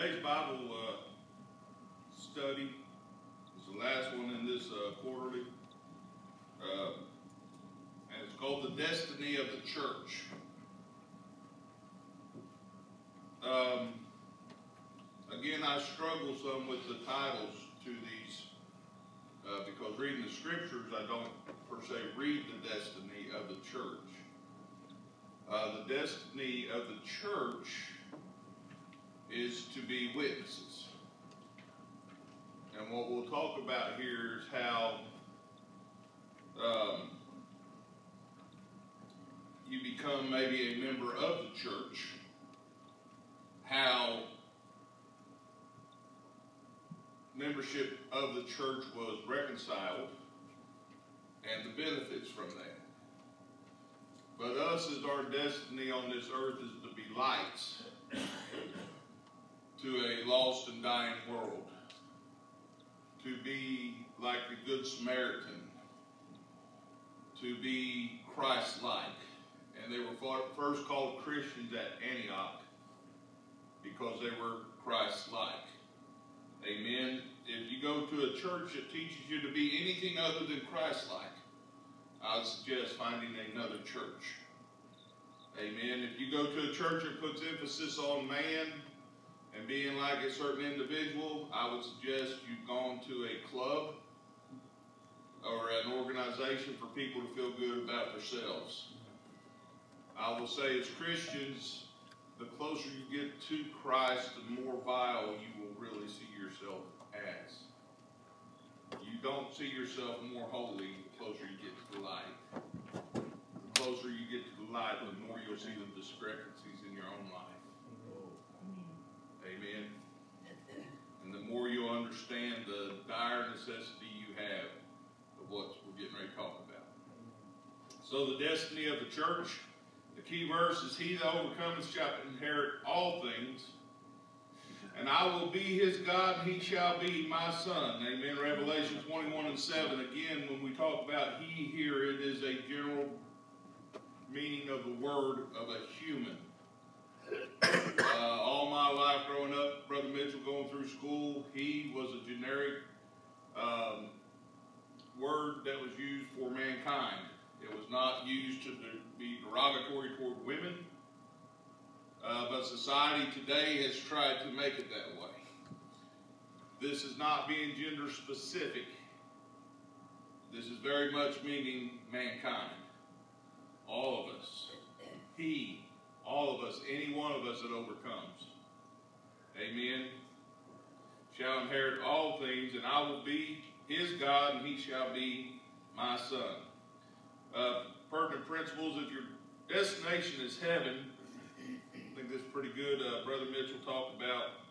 today's Bible uh, study is the last one in this uh, quarterly. Uh, and it's called The Destiny of the Church. Um, again, I struggle some with the titles to these uh, because reading the scriptures, I don't per se read the destiny of the church. Uh, the destiny of the church is to be witnesses. And what we'll talk about here is how um, you become maybe a member of the church, how membership of the church was reconciled, and the benefits from that. But us as our destiny on this earth is to be lights to a lost and dying world. To be like the Good Samaritan. To be Christ-like. And they were first called Christians at Antioch because they were Christ-like. Amen. If you go to a church that teaches you to be anything other than Christ-like, I would suggest finding another church. Amen. If you go to a church that puts emphasis on man and being like a certain individual, I would suggest you've gone to a club or an organization for people to feel good about themselves. I will say as Christians, the closer you get to Christ, the more vile you will really see yourself as. You don't see yourself more holy the closer you get to the light. The closer you get to the light, the more you'll see the discrepancies in your own life. Amen. And the more you'll understand the dire necessity you have of what we're getting ready to talk about. So the destiny of the church, the key verse is, He that overcometh shall inherit all things, and I will be his God, and he shall be my son. Amen. Revelation 21 and 7. Again, when we talk about he here, it is a general meaning of the word of a human. Uh, all my life growing up, Brother Mitchell going through school, he was a generic um, word that was used for mankind. It was not used to be derogatory toward women. Uh, but society today has tried to make it that way. This is not being gender specific. This is very much meaning mankind. All of us. He, all of us, any one of us that overcomes. Amen. Shall inherit all things, and I will be his God, and he shall be my son. Uh, pertinent principles, if your destination is heaven, I think this is pretty good. Uh, Brother Mitchell talked about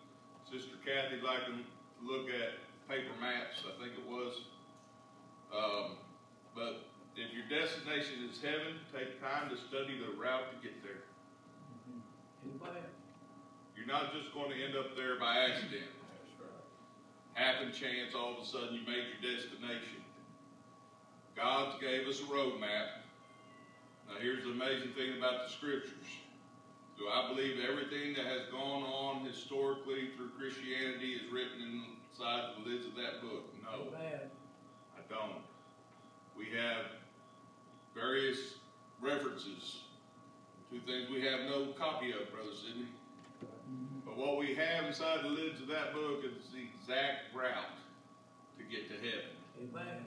Sister Kathy liking to look at paper maps, I think it was. Um, but if your destination is heaven, take time to study the route to get there. You're not just going to end up there by accident. That's right. Happen chance, all of a sudden you made your destination. God gave us a roadmap. Now here's the amazing thing about the scriptures. Do I believe everything that has gone on historically through Christianity is written inside the lids of that book? No. I don't. We have various references to things we have no copy of, Brother Sidney. But what we have inside the lids of that book is the exact route to get to heaven. Amen.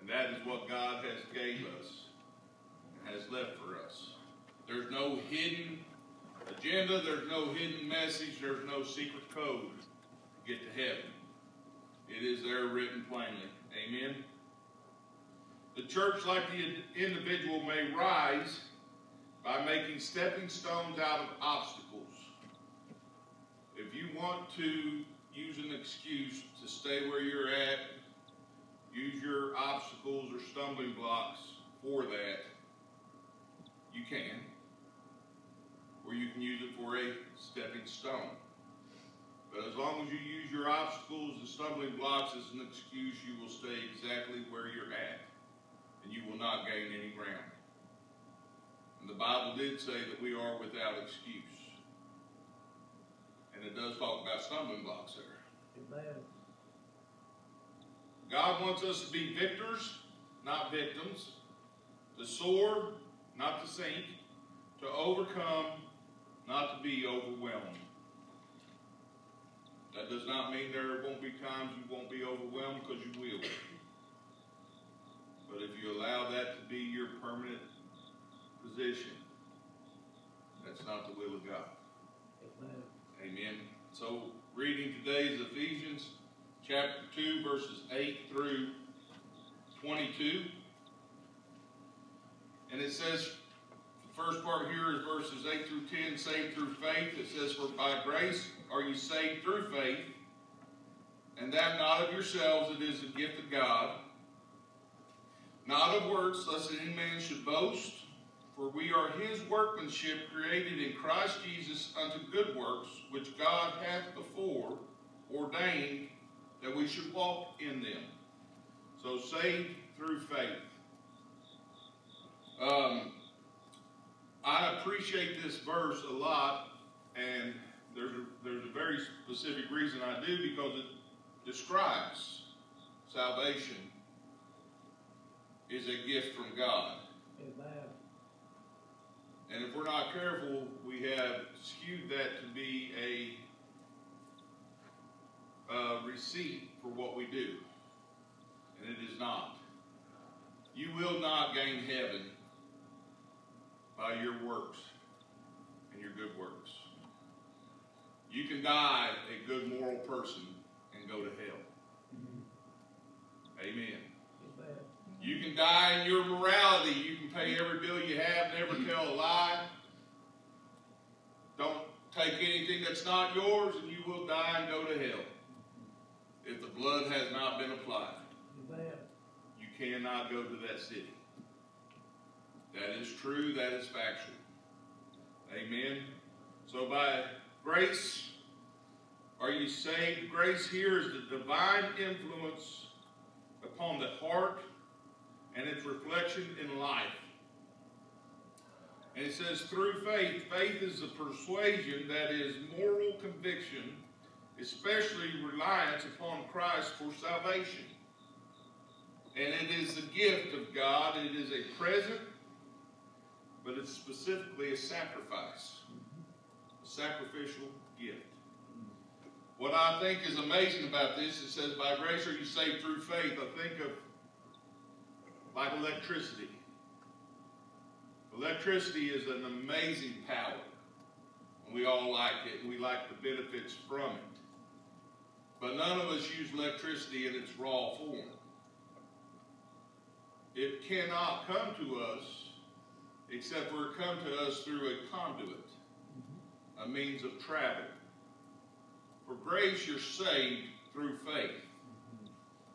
And that is what God has gave us and has left for us. There's no hidden agenda, there's no hidden message, there's no secret code to get to heaven. It is there written plainly. Amen. The church, like the individual, may rise by making stepping stones out of obstacles. If you want to use an excuse to stay where you're at, use your obstacles or stumbling blocks for that, you can or you can use it for a stepping stone. But as long as you use your obstacles and stumbling blocks as an excuse, you will stay exactly where you're at, and you will not gain any ground. And the Bible did say that we are without excuse. And it does talk about stumbling blocks there. Amen. God wants us to be victors, not victims, to soar, not to sink, to overcome, not to be overwhelmed. That does not mean there won't be times you won't be overwhelmed because you will. But if you allow that to be your permanent position, that's not the will of God. Amen. Amen. So, reading today's Ephesians chapter 2, verses 8 through 22. And it says, the first part here is verses 8 through 10, saved through faith. It says, For by grace are you saved through faith, and that not of yourselves, it is the gift of God, not of works, lest any man should boast. For we are his workmanship created in Christ Jesus unto good works, which God hath before ordained that we should walk in them. So saved through faith. Um, I appreciate this verse a lot, and there's a, there's a very specific reason I do because it describes salvation is a gift from God. Amen. And if we're not careful, we have skewed that to be a uh, receipt for what we do. And it is not. You will not gain heaven by your works and your good works. You can die a good moral person and go to hell. Amen. You can die in your morality. You can pay every bill you have, never tell a lie. Don't take anything that's not yours, and you will die and go to hell. If the blood has not been applied, you cannot go to that city. That is true, that is factual. Amen. So by grace are you saved. Grace here is the divine influence upon the heart and its reflection in life. And it says, through faith, faith is a persuasion that is moral conviction, especially reliance upon Christ for salvation. And it is the gift of God, it is a present, but it's specifically a sacrifice, a sacrificial gift. What I think is amazing about this, it says, by grace are you saved through faith. I think of like electricity. Electricity is an amazing power. We all like it, and we like the benefits from it. But none of us use electricity in its raw form. It cannot come to us except for it come to us through a conduit, a means of travel. For grace, you're saved through faith.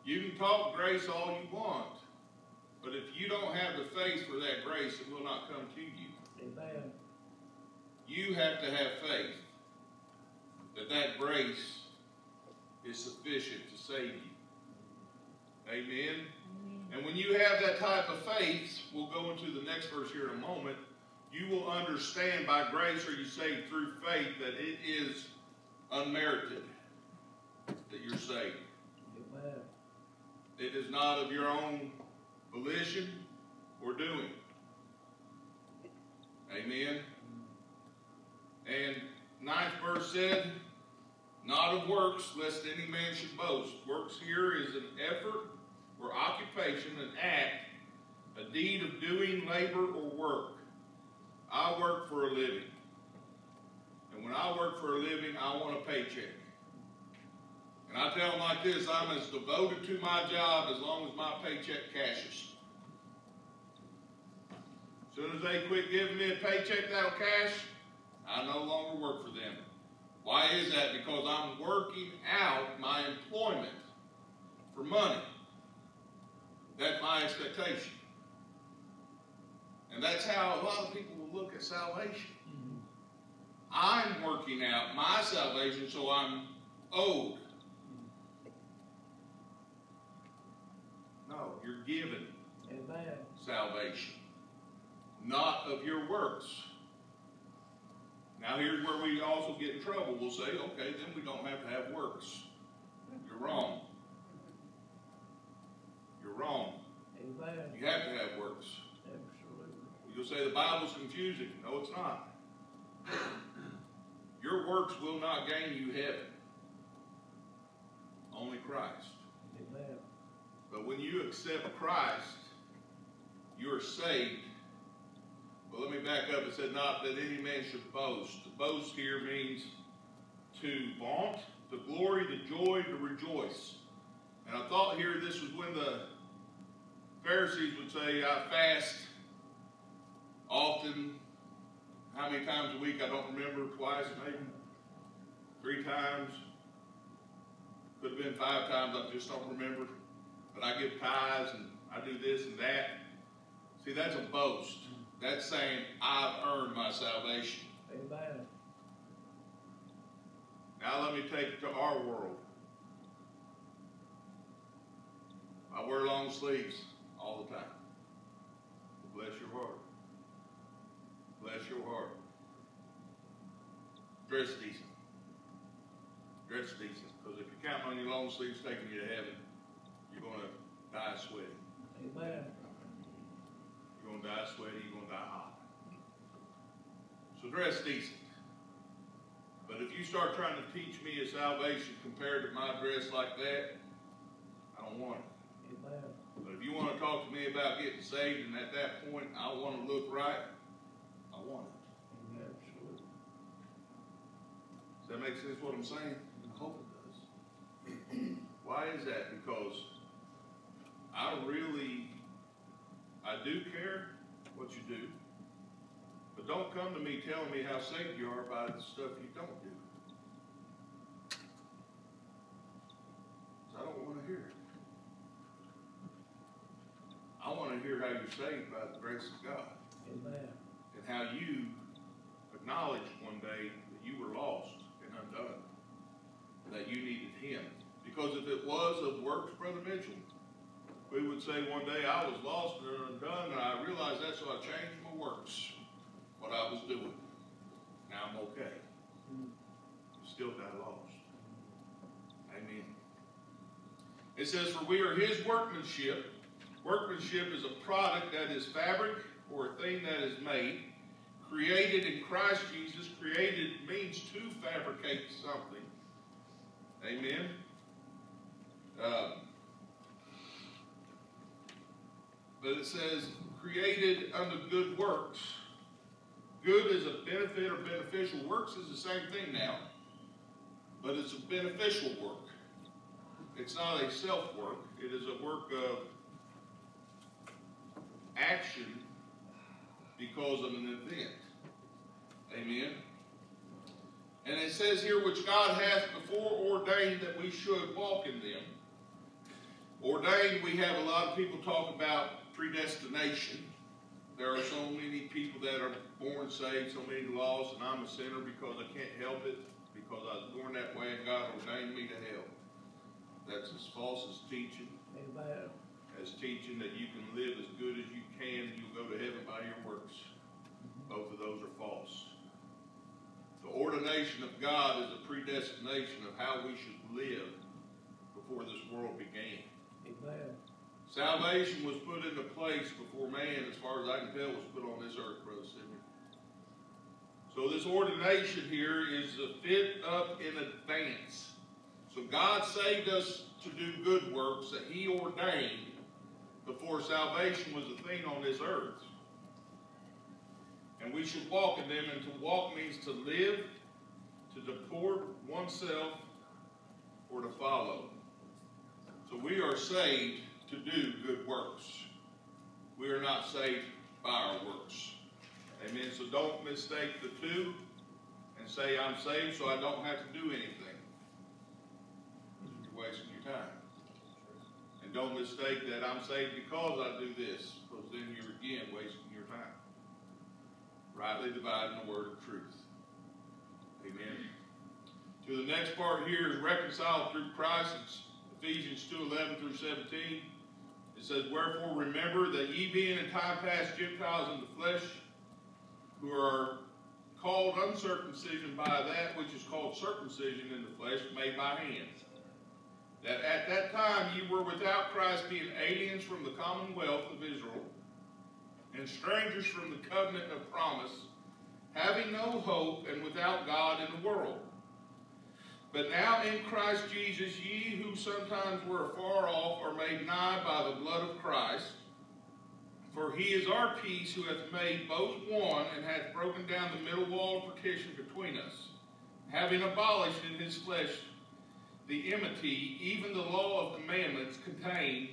You can talk grace all you want, but if you don't have the faith for that grace, it will not come to you. Amen. You have to have faith that that grace is sufficient to save you. Amen. And when you have that type of faith, we'll go into the next verse here in a moment. You will understand by grace are you saved through faith that it is unmerited that you're saved. Amen. It is not of your own volition or doing. Amen. And ninth verse said, not of works, lest any man should boast. Works here is an effort or occupation, an act, a deed of doing labor or work. I work for a living. And when I work for a living, I want a paycheck. And I tell them like this, I'm as devoted to my job as long as my paycheck cashes. As soon as they quit giving me a paycheck that'll cash, I no longer work for them. Why is that? Because I'm working out my employment for money. That's my expectation. And that's how a lot of people will look at salvation. Mm-hmm. I'm working out my salvation, so I'm owed. No, you're given Amen. salvation, not of your works. Now, Now here's where we also get in trouble. We'll say, okay, then we don't have to have works. You're wrong. You're wrong. Amen. You have to have works. Absolutely. You'll say the Bible's confusing. No, it's not. Your works will not gain you heaven. Only Christ. But when you accept Christ, you are saved. Well, let me back up. It said, not that any man should boast. To boast here means to vaunt, to glory, to joy, to rejoice. And I thought here this was when the Pharisees would say, I fast often. How many times a week? I don't remember. Twice, maybe. Three times. Could have been five times. I just don't remember. But I give tithes and I do this and that. See, that's a boast. That's saying I've earned my salvation. Amen. Now let me take it to our world. I wear long sleeves all the time. Bless your heart. Bless your heart. Dress decent. Dress decent. Because if you're counting on your long sleeves taking you to heaven, going to die sweaty. Amen. You're going to die sweaty. You're going to die hot. So dress decent. But if you start trying to teach me a salvation compared to my dress like that, I don't want it. Amen. But if you want to talk to me about getting saved and at that point I want to look right, I want it. Absolutely. Does that make sense what I'm saying? I hope it does. Why is that? Because I really, I do care what you do. But don't come to me telling me how saved you are by the stuff you don't do. I don't want to hear it. I want to hear how you're saved by the grace of God Amen. and how you acknowledged one day that you were lost and undone, and that you needed Him. Because if it was of works, Brother Mitchell, we would say one day I was lost and undone, and I realized that, so I changed my works, what I was doing. Now I'm okay. Still got lost. Amen. It says, For we are His workmanship. Workmanship is a product that is fabric or a thing that is made created in Christ Jesus. Created means to fabricate something. Amen. Um, but it says, created unto good works. Good is a benefit or beneficial. Works is the same thing now, but it's a beneficial work. It's not a self work, it is a work of action because of an event. Amen. And it says here, which God hath before ordained that we should walk in them. Ordained, we have a lot of people talk about predestination. There are so many people that are born saved, so many lost, and I'm a sinner because I can't help it, because I was born that way and God ordained me to hell. That's as false as teaching Amen. as teaching that you can live as good as you can, and you'll go to heaven by your works. Both of those are false. The ordination of God is a predestination of how we should live before this world began. Amen. Salvation was put into place before man, as far as I can tell, was put on this earth, Brother Sidney. So this ordination here is a fit up in advance. So God saved us to do good works that He ordained before salvation was a thing on this earth. And we should walk in them, and to walk means to live, to deport oneself, or to follow. So we are saved to do good works. We are not saved by our works. Amen. So don't mistake the two and say, I'm saved so I don't have to do anything. You're wasting your time. And don't mistake that I'm saved because I do this, because then you're again wasting your time. Rightly dividing the word of truth. Amen. To the next part here is reconciled through Christ. Ephesians 2 11 through 17. It says, Wherefore remember that ye being in time past Gentiles in the flesh, who are called uncircumcision by that which is called circumcision in the flesh made by hands. That at that time ye were without Christ, being aliens from the commonwealth of Israel, and strangers from the covenant of promise, having no hope and without God in the world. But now in Christ Jesus, ye who sometimes were afar off are made nigh by the blood of Christ. For he is our peace, who hath made both one, and hath broken down the middle wall of partition between us, having abolished in his flesh the enmity, even the law of commandments contained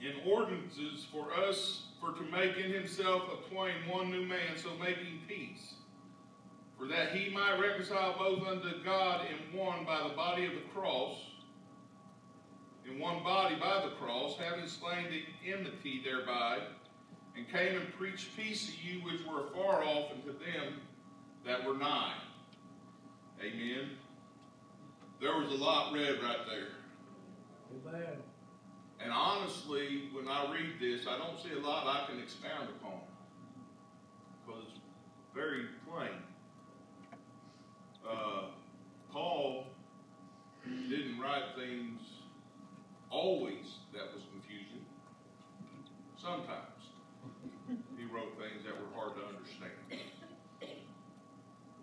in ordinances for us, for to make in himself a twain one new man, so making peace. For that he might reconcile both unto God in one by the body of the cross, in one body by the cross, having slain the enmity thereby, and came and preached peace to you which were afar off, and to them that were nigh. Amen. There was a lot read right there. Amen. And honestly, when I read this, I don't see a lot I can expound upon. Because it's very plain. Uh, Paul didn't write things always that was confusing. Sometimes he wrote things that were hard to understand.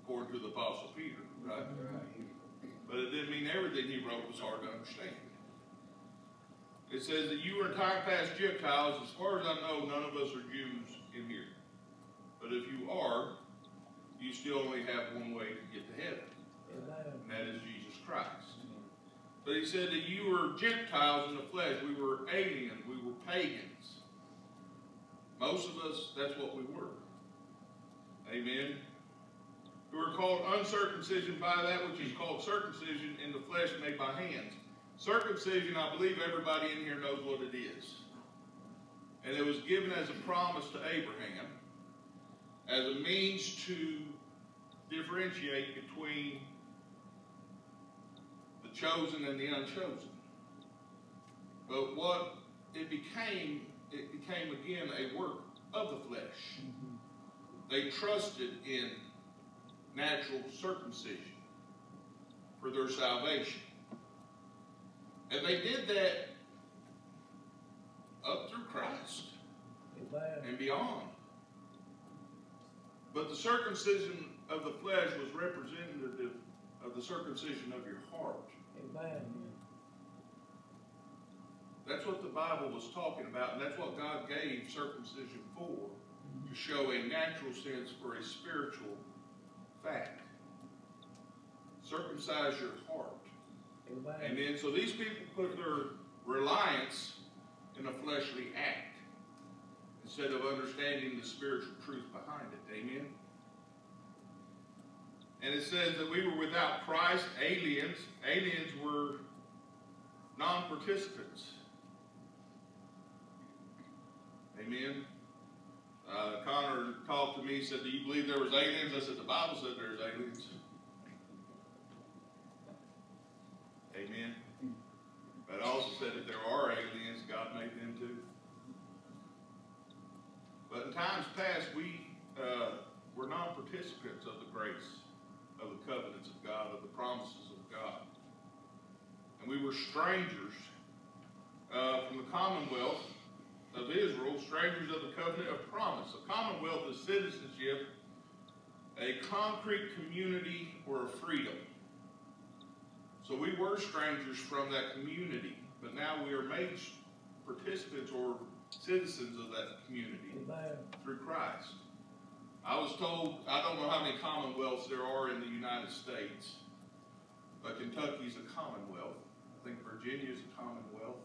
According to the Apostle Peter, right? But it didn't mean everything he wrote was hard to understand. It says that you were in time past Gentiles. As far as I know, none of us are Jews in here. But if you are, you still only have one way to get to heaven, and that is Jesus Christ. But he said that you were Gentiles in the flesh. We were aliens. We were pagans. Most of us, that's what we were. Amen. We were called uncircumcision by that which is called circumcision in the flesh made by hands. Circumcision, I believe everybody in here knows what it is. And it was given as a promise to Abraham as a means to differentiate between the chosen and the unchosen. But what it became, it became again a work of the flesh. They trusted in natural circumcision for their salvation. And they did that up through Christ Amen. and beyond. But the circumcision of the flesh was representative of the circumcision of your heart. Amen. That's what the Bible was talking about, and that's what God gave circumcision for to show a natural sense for a spiritual fact. Circumcise your heart. Amen. And then, so these people put their reliance in a fleshly act instead of understanding the spiritual truth behind it. Amen? And it says that we were without Christ, aliens. Aliens were non participants. Amen? Uh, Connor talked to me, said, Do you believe there was aliens? I said, The Bible said there's aliens. Amen. But I also said if there are aliens, God made them too. But in times past, we uh, were non-participants of the grace, of the covenants of God, of the promises of God. And we were strangers uh, from the commonwealth of Israel, strangers of the covenant of promise. A commonwealth is citizenship, a concrete community or a freedom. So we were strangers from that community, but now we are made participants or citizens of that community Amen. through Christ. I was told, I don't know how many commonwealths there are in the United States, but Kentucky's a commonwealth. Think Virginia's a commonwealth.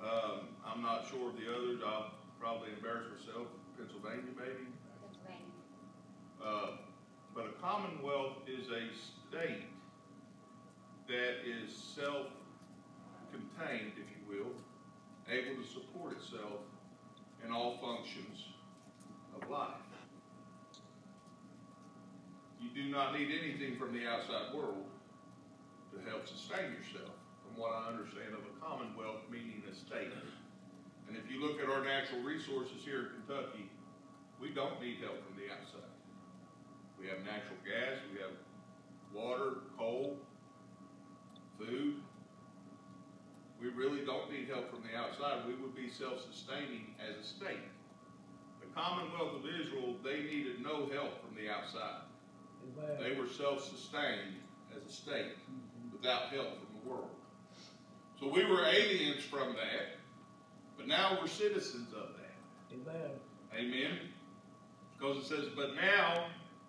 Um, I'm not sure of the others. I'll probably embarrass myself. Pennsylvania, maybe. Pennsylvania. Uh, but a commonwealth is a state that is self-contained, if you will, able to support itself in all functions of life. You do not need anything from the outside world to help sustain yourself, from what I understand of a commonwealth meaning a state. And if you look at our natural resources here in Kentucky, we don't need help from the outside. We have natural gas, we have water, coal, food. We really don't need help from the outside. We would be self-sustaining as a state. The Commonwealth of Israel, they needed no help from the outside. They were self-sustained as a state without help from the world. So we were aliens from that, but now we're citizens of that. Amen. Amen. Because it says, but now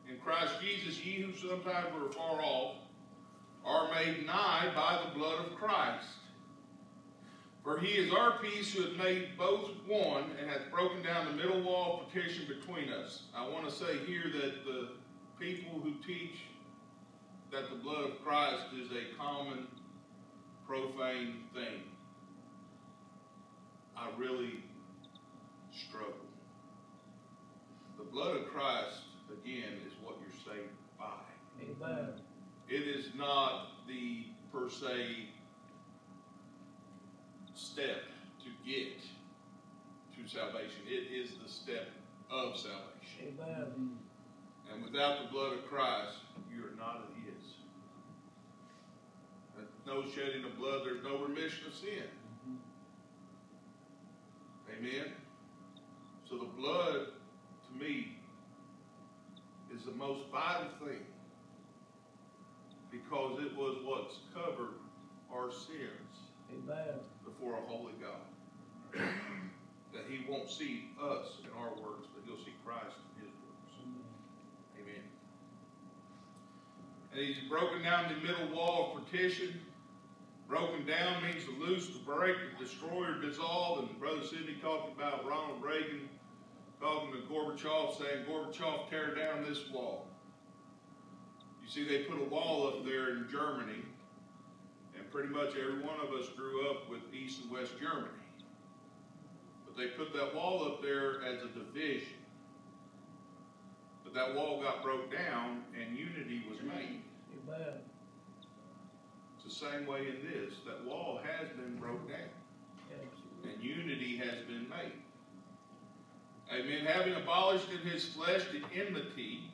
in Christ Jesus, ye who sometimes were far off are made nigh by the blood of Christ. For he is our peace who hath made both one and hath broken down the middle wall of partition between us. I want to say here that the people who teach that the blood of Christ is a common profane thing. I really struggle. The blood of Christ, again, is what you're saved by. Amen. It is not the per se step to get to salvation. It is the step of salvation. Amen. And without the blood of Christ, you are not. There's no shedding of blood, there's no remission of sin. Amen. So the blood, to me, is the most vital thing because it was what's covered our sins Amen. before a holy God. that He won't see us in our works, but He'll see Christ in His works. Amen. And He's broken down the middle wall of partition. Broken down means to lose, to break, to destroy, or dissolve. And Brother Sidney talked about Ronald Reagan talking to Gorbachev, saying, Gorbachev, tear down this wall. You see, they put a wall up there in Germany, and pretty much every one of us grew up with East and West Germany. But they put that wall up there as a division. But that wall got broke down, and unity was made. Amen. Same way in this. That wall has been broke down, and unity has been made. Amen. Having abolished in his flesh the enmity,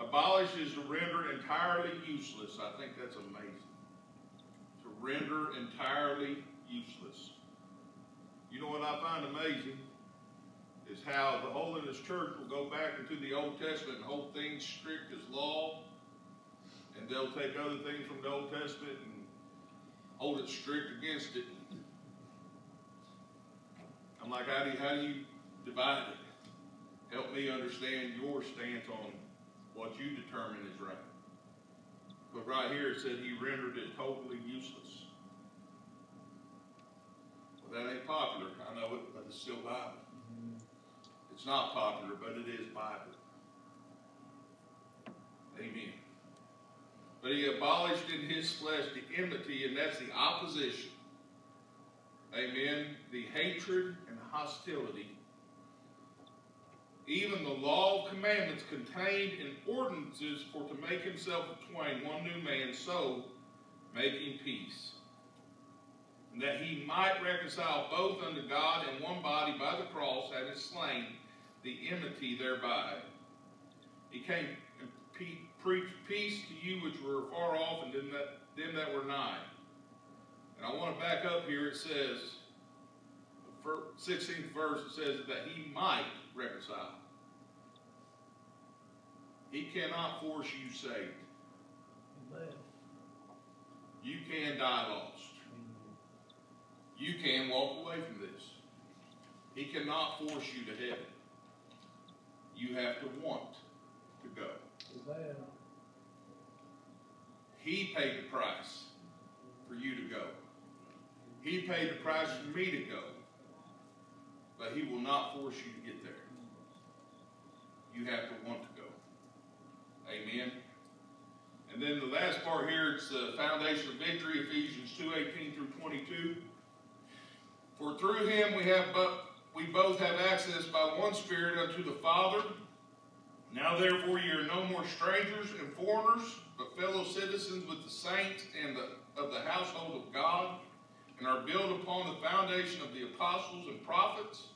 abolishes to render entirely useless. I think that's amazing. To render entirely useless. You know what I find amazing? Is how the Holiness Church will go back into the Old Testament and hold things strict as law. And they'll take other things from the Old Testament and hold it strict against it. I'm like, how do you, how do you divide it? Help me understand your stance on what you determine is right. But right here it said he rendered it totally useless. Well, that ain't popular. I know it, but it's still Bible. It's not popular, but it is Bible. Amen. But he abolished in his flesh the enmity, and that's the opposition. Amen. The hatred and hostility. Even the law of commandments contained in ordinances for to make himself a twain one new man, so making peace. And that he might reconcile both unto God in one body by the cross, having slain the enmity thereby. He came and preached peace to you which were far off, and them that, them that were nigh. And I want to back up here. It says, the 16th verse, it says that he might reconcile. He cannot force you saved. Amen. You can die lost. You can walk away from this. He cannot force you to heaven. You have to want to go. Amen. He paid the price for you to go. He paid the price for me to go. But he will not force you to get there. You have to want to go. Amen. And then the last part here, it's the foundation of victory, Ephesians 2, 18 through 22. For through him we have but we both have access by one Spirit unto the Father. Now therefore ye are no more strangers and foreigners, but fellow citizens with the saints and the, of the household of God, and are built upon the foundation of the apostles and prophets,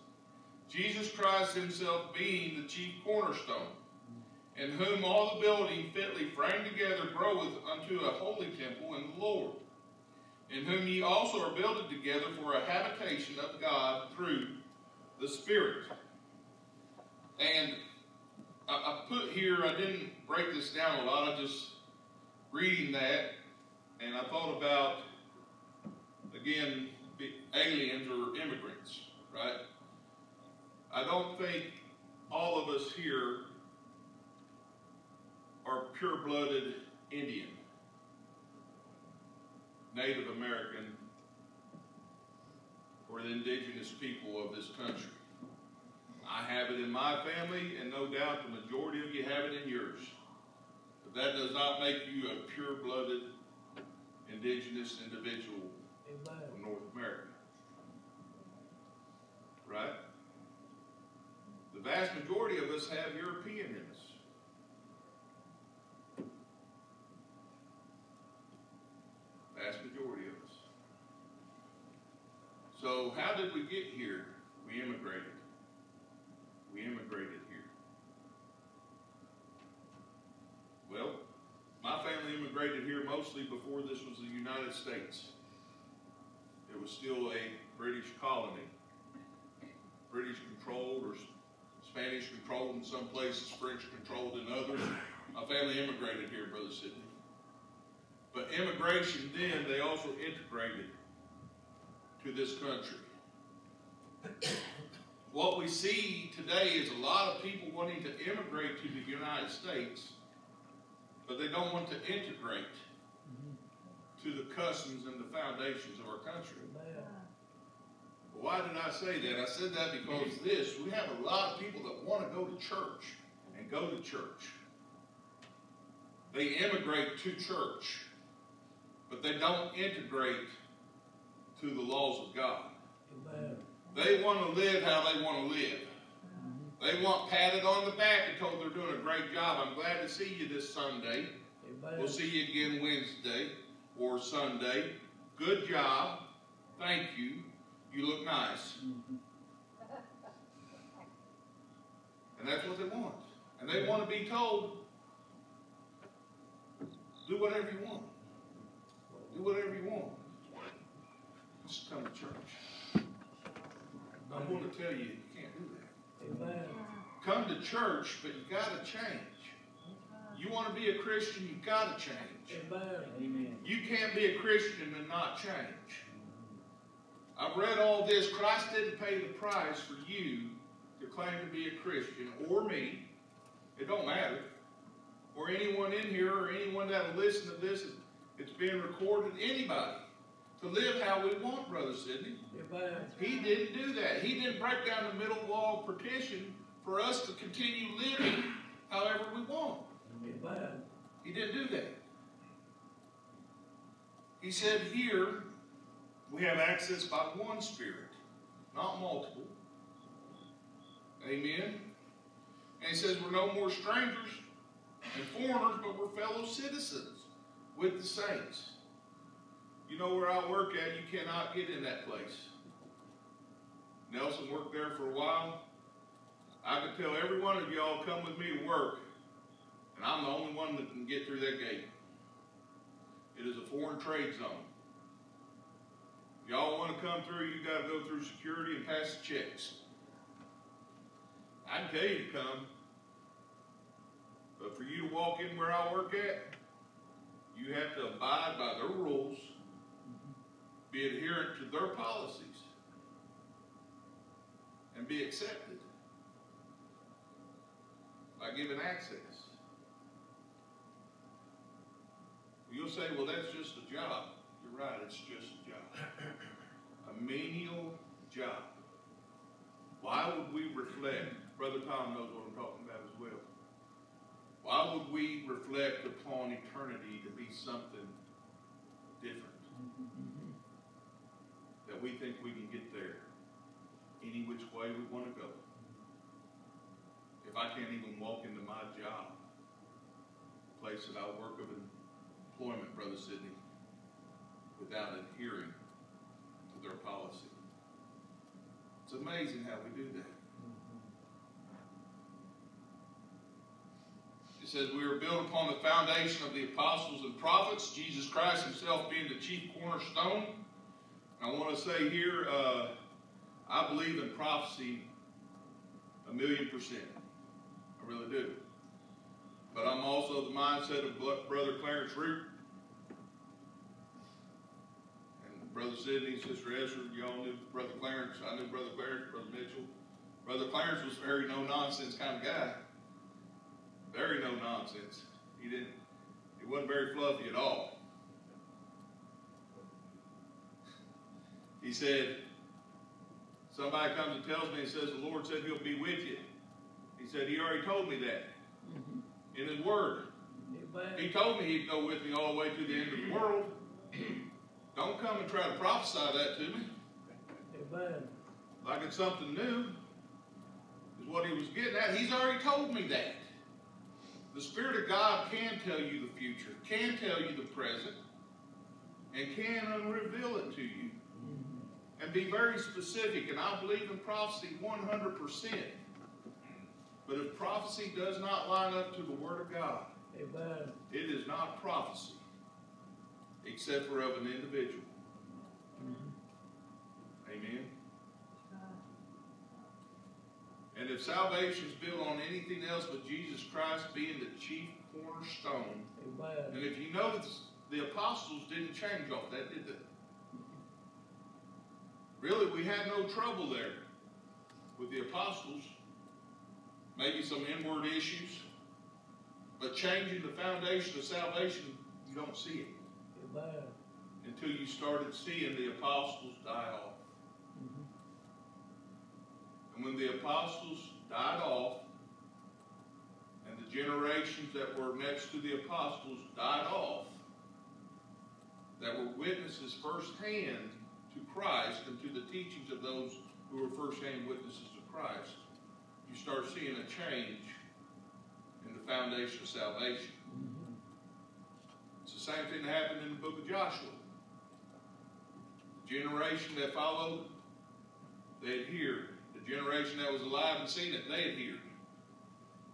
Jesus Christ himself being the chief cornerstone, in whom all the building fitly framed together groweth unto a holy temple in the Lord, in whom ye also are builded together for a habitation of God through the Spirit. And I, I put here, I didn't break this down a lot, I just reading that, and I thought about, again, aliens or immigrants, right? I don't think all of us here are pure-blooded Indian, Native American, or the indigenous people of this country. I have it in my family, and no doubt the majority of you have it in yours. That does not make you a pure-blooded indigenous individual Amen. from North America. Right? The vast majority of us have European in us. Vast majority of us. So how did we get here? We immigrated. We immigrated here. Well, my family immigrated here mostly before this was the United States. It was still a British colony. British controlled or Spanish controlled in some places, French controlled in others. My family immigrated here, Brother Sidney. But immigration then, they also integrated to this country. What we see today is a lot of people wanting to immigrate to the United States, but they don't want to integrate to the customs and the foundations of our country. Why did I say that? I said that because this, we have a lot of people that want to go to church and go to church. They immigrate to church, but they don't integrate to the laws of God. They want to live how they want to live. They want patted on the back and told they're doing a great job. I'm glad to see you this Sunday. Amen. We'll see you again Wednesday or Sunday. Good job. Thank you. You look nice. And that's what they want. And they want to be told, do whatever you want. Do whatever you want. Just come to church. I'm going to tell you, you can't do that. Amen. Come to church, but you got to change. You want to be a Christian, you got to change. You can't be a Christian and not change. I've read all this. Christ didn't pay the price for you to claim to be a Christian, or me. It don't matter. Or anyone in here, or anyone that will listen to this. It's being recorded. Anybody. To live how we want, Brother Sidney. Uh, he didn't do that. He didn't break down the middle wall of partition for us to continue living however we want. Amen. Uh, he didn't do that. He said here, we have access by one Spirit, not multiple. Amen. And he says we're no more strangers and foreigners, but we're fellow citizens with the saints. You know where I work at, you cannot get in that place. Nelson worked there for a while. I could tell every one of y'all come with me to work, and I'm the only one that can get through that gate. It is a foreign trade zone. Y'all want to come through, you got to go through security and pass the checks. I can tell you to come, but for you to walk in where I work at, you have to abide by their rules, be adherent to their policies, and be accepted by giving access. You'll say, well, that's just a job. You're right, it's just a job. A menial job. Why would we reflect? Brother Tom knows what I'm talking about as well. Why would we reflect upon eternity to be something different? That we think we can get there any which way we want to go. If I can't even walk into my job, place that I work of employment, Brother Sidney, without adhering to their policy. It's amazing how we do that. It says, We are built upon the foundation of the apostles and prophets, Jesus Christ himself being the chief cornerstone. I want to say here, uh, I believe in prophecy a million percent. I really do. But I'm also the mindset of Brother Clarence Root. And Brother Sidney, Sister Ezra, y'all knew Brother Clarence. I knew Brother Clarence, Brother Mitchell. Brother Clarence was very no nonsense kind of guy. Very no nonsense. He didn't, he wasn't very fluffy at all. He said, somebody comes and tells me and says, the Lord said he'll be with you. He said, he already told me that mm-hmm. in his word. He told me he'd go with me all the way to the end of the world. Don't come and try to prophesy that to me. Amen. Like it's something new is what he was getting at. He's already told me that. The Spirit of God can tell you the future, can tell you the present, and can reveal it to you. And be very specific. And I believe in prophecy 100%. But if prophecy does not line up to the Word of God, Amen. it is not prophecy, except for of an individual. Mm-hmm. Amen. And if salvation is built on anything else but Jesus Christ being the chief cornerstone, Amen. and if you notice, the apostles didn't change off that, did they? Really, we had no trouble there with the apostles. Maybe some inward issues. But changing the foundation of salvation, you don't see it Amen. until you started seeing the apostles die off. Mm-hmm. And when the apostles died off, and the generations that were next to the apostles died off, that were witnesses firsthand to Christ and to the teachings of those who were first-hand witnesses of Christ, you start seeing a change in the foundation of salvation. It's the same thing that happened in the book of Joshua. The generation that followed, they adhered. The generation that was alive and seen it, they adhered.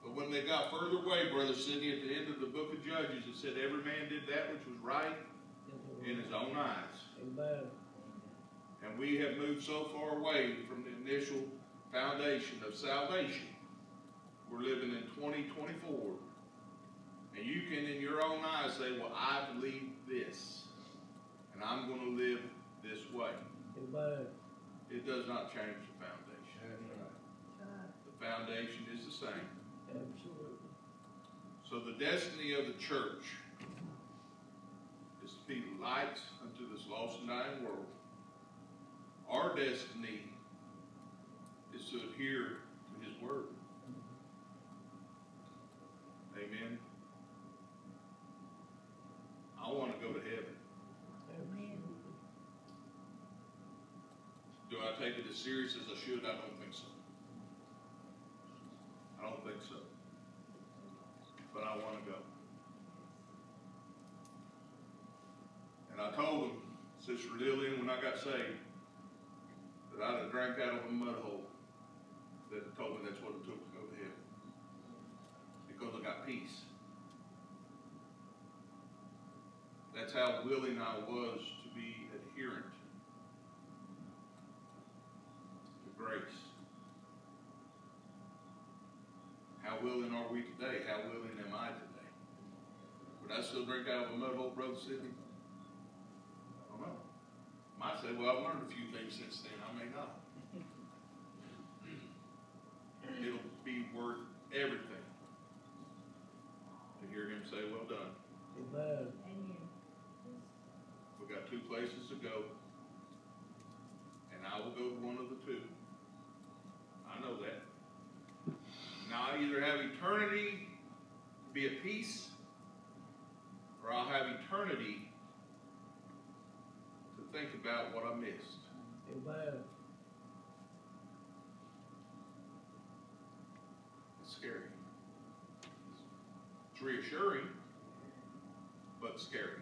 But when they got further away, Brother Sidney, at the end of the book of Judges, it said every man did that which was right in his own eyes. Amen. And we have moved so far away from the initial foundation of salvation. We're living in 2024. And you can, in your own eyes, say, Well, I believe this. And I'm going to live this way. Amen. It does not change the foundation. The foundation is the same. Absolutely. So the destiny of the church is to be light unto this lost and dying world. Our destiny is to adhere to His Word. Amen. I want to go to heaven. Absolutely. Do I take it as serious as I should? I don't think so. I don't think so. But I want to go. And I told him, Sister Lillian, when I got saved, that I'd have drank out of a mud hole that told me that's what it took to go to heaven. Because I got peace. That's how willing I was to be adherent to grace. How willing are we today? How willing am I today? Would I still drink out of a mud hole, Brother Sidney? Might say, well, I've learned a few things since then. I may not. It'll be worth everything to hear him say, well done. Amen. We've got two places to go. And I will go to one of the two. I know that. Now I either have eternity be at peace, or I'll have eternity think about what I missed. Amen. It's scary. It's reassuring, but scary.